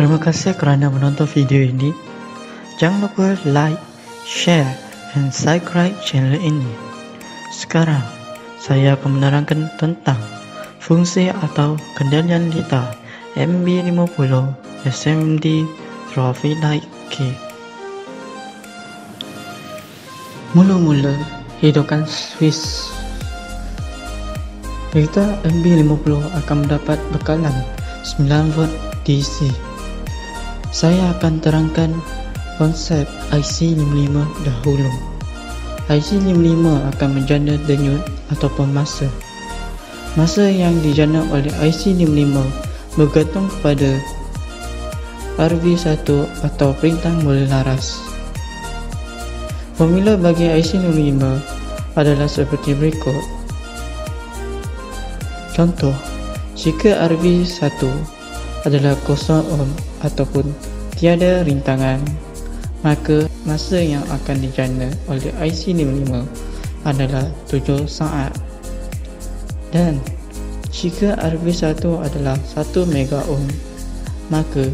Terima kasih kerana menonton video ini. Jangan lupa like, share dan subscribe channel ini. Sekarang, saya akan menerangkan tentang fungsi atau kendalian litar MB50 SMD Trophy Light Kit. Mula-mula, hidupkan switch. Litar MB50 akan mendapat bekalan 9V DC. Saya akan terangkan konsep IC55 dahulu. IC55 akan menjana denyut ataupun masa. Masa yang dijana oleh IC55 bergantung kepada RV1 atau perintah mula laras. Formula bagi IC55 adalah seperti berikut. Contoh, jika RV1 adalah kosong ohm ataupun tiada rintangan, maka masa yang akan dijana oleh IC55 adalah 7 saat. Dan jika RV1 adalah 1 mega ohm, maka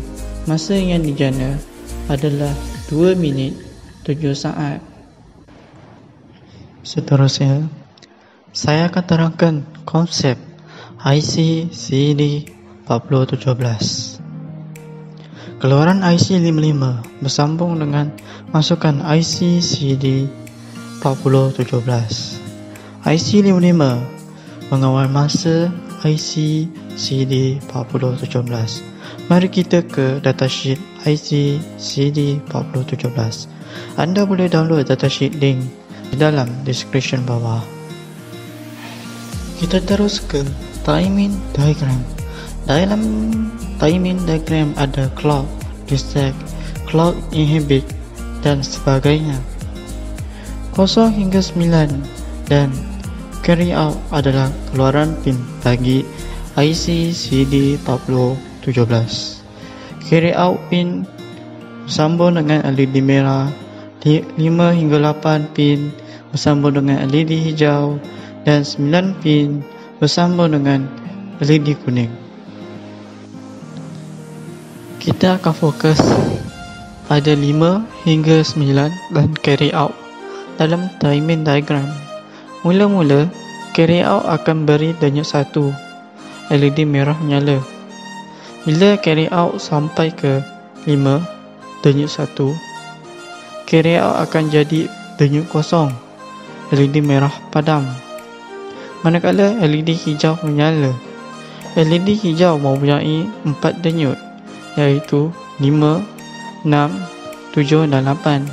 masa yang dijana adalah 2 minit 7 saat. Seterusnya, saya akan terangkan konsep IC CD 4017. Keluaran IC55 bersambung dengan masukan IC CD 4017. IC55 mengawal masa IC CD 4017. Mari kita ke datasheet IC CD 4017. Anda boleh download datasheet link di dalam description bawah. Kita terus ke timing diagram. Dalam timing diagram ada clock, reset, clock inhibit dan sebagainya. 0 hingga 9 dan carry out adalah keluaran pin bagi IC CD 4017. Carry out pin bersambung dengan LED merah, 5 hingga 8 pin bersambung dengan LED hijau dan 9 pin bersambung dengan LED kuning. Kita akan fokus pada 5 hingga 9 dan carry out dalam timing diagram. Mula-mula, carry out akan beri denyut satu. LED merah menyala. Bila carry out sampai ke 5, denyut satu, carry out akan jadi denyut kosong. LED merah padam. Manakala LED hijau menyala. LED hijau mempunyai 4 denyut iaitu 5, 6, 7 dan 8.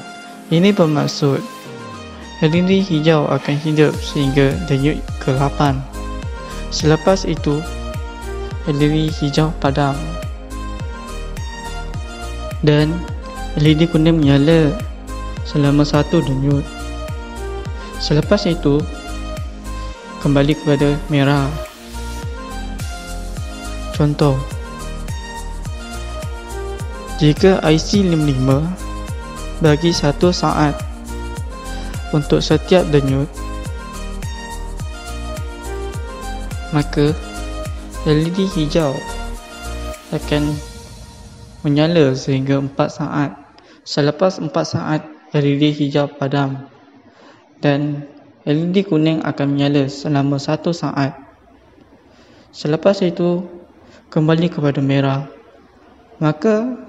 Ini bermaksud LED hijau akan hidup sehingga denyut ke-8. Selepas itu, LED hijau padam. Dan LED kuning menyala selama satu denyut. Selepas itu, kembali kepada merah. Contoh, jika IC55 bagi satu saat untuk setiap denyut, maka LED hijau akan menyala sehingga 4 saat. Selepas 4 saat, LED hijau padam dan LED kuning akan menyala selama 1 saat. Selepas itu, kembali kepada merah. Maka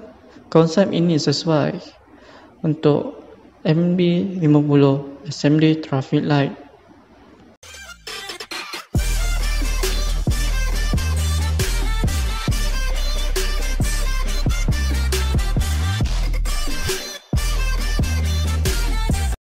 konsep ini sesuai untuk MB50 SMD traffic light